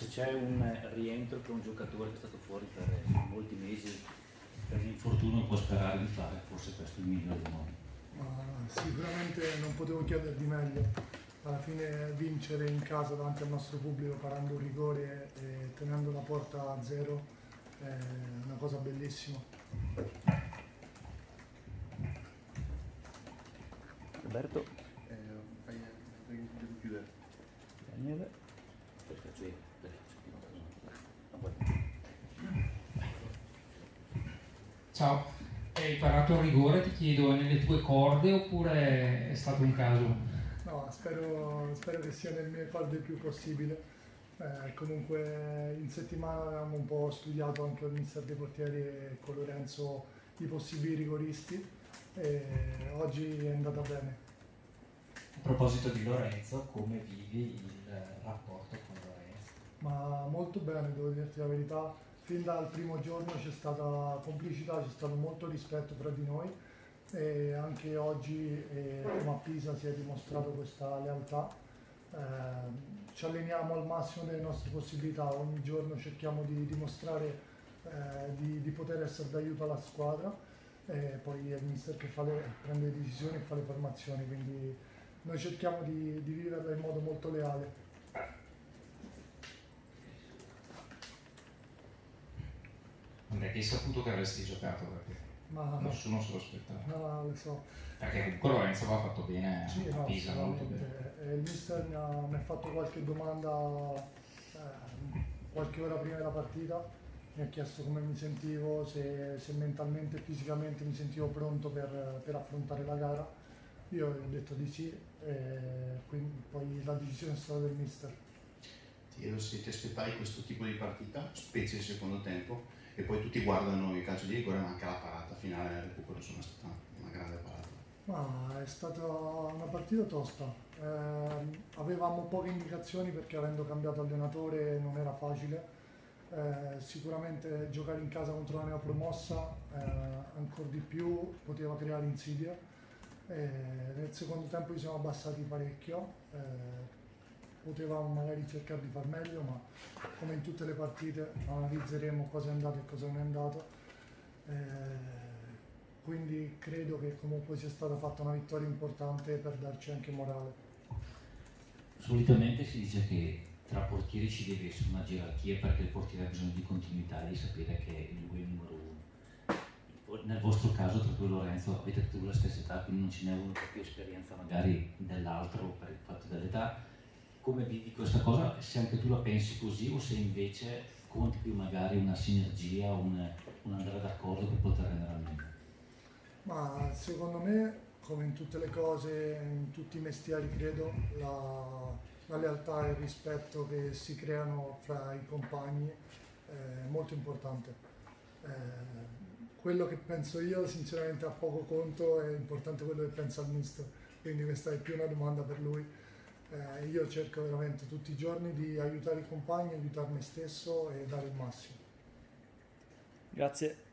Se c'è un rientro per un giocatore che è stato fuori per molti mesi per un infortunio può sperare di fare, forse questo è il migliore dei modi. Ma sicuramente non potevo chiedere di meglio. Alla fine vincere in casa davanti al nostro pubblico parando un rigore e tenendo la porta a zero è una cosa bellissima. Roberto? Eh, fai, fai chiudere. Daniele? Perfetto, io. Ciao, hai parato a rigore, ti chiedo, è nelle tue corde oppure è stato un caso? No, spero, spero che sia nel mio corde il più possibile. Eh, comunque in settimana avevamo un po' studiato anche il mister dei portieri e con Lorenzo i possibili rigoristi e oggi è andata bene. A proposito di Lorenzo, come vivi il rapporto con Lorenzo? Ma molto bene, devo dirti la verità fin dal primo giorno c'è stata complicità, c'è stato molto rispetto fra di noi e anche oggi eh, come a Pisa si è dimostrato questa lealtà. Eh, ci alleniamo al massimo delle nostre possibilità, ogni giorno cerchiamo di dimostrare eh, di, di, poter essere d'aiuto alla squadra e poi è il mister che le, prende le decisioni e fa le formazioni, quindi noi cerchiamo di, di viverla in modo molto leale. Che hai saputo che avresti giocato perché Ma, nessuno se lo aspettava. No, lo so. Perché comunque Lorenzo aveva fatto bene sì, a no, Pisa, molto bene. Il mister mi ha, mi ha, fatto qualche domanda eh, qualche ora prima della partita, mi ha chiesto come mi sentivo, se, se mentalmente e fisicamente mi sentivo pronto per, per, affrontare la gara. Io ho detto di sì, e quindi poi la decisione è stata del mister. Ti chiedo se ti aspettavi questo tipo di partita, specie il secondo tempo, e poi tutti guardano il calcio di rigore ma anche la parata finale del recupero insomma è stata una grande parata. Ma è stata una partita tosta. Eh, avevamo poche indicazioni perché avendo cambiato allenatore non era facile. Eh, sicuramente giocare in casa contro la neopromossa eh, ancora di più poteva creare insidie nel secondo tempo ci siamo abbassati parecchio eh, potevamo magari cercare di far meglio, ma come in tutte le partite analizzeremo cosa è andato e cosa non è andato. Eh, quindi credo che comunque sia stata fatta una vittoria importante per darci anche morale. Solitamente si dice che tra portieri ci deve essere una gerarchia perché il portiere ha bisogno di continuità e di sapere che lui è il numero uno. Nel vostro caso, tra e Lorenzo, avete tutti la stessa età, quindi non ce n'è uno che ha più esperienza magari dell'altro per il fatto dell'età come vivi questa cosa, se anche tu la pensi così o se invece conti più magari una sinergia, un, un andare d'accordo per poter rendere al meglio? Ma secondo me, come in tutte le cose, in tutti i mestieri credo, la, la lealtà e il rispetto che si creano fra i compagni è molto importante. Eh, quello che penso io sinceramente a poco conto è importante quello che pensa il mister, quindi questa è più una domanda per lui eh, io cerco veramente tutti i giorni di aiutare i compagni, aiutare me stesso e dare il massimo. Grazie.